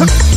Mm-hmm.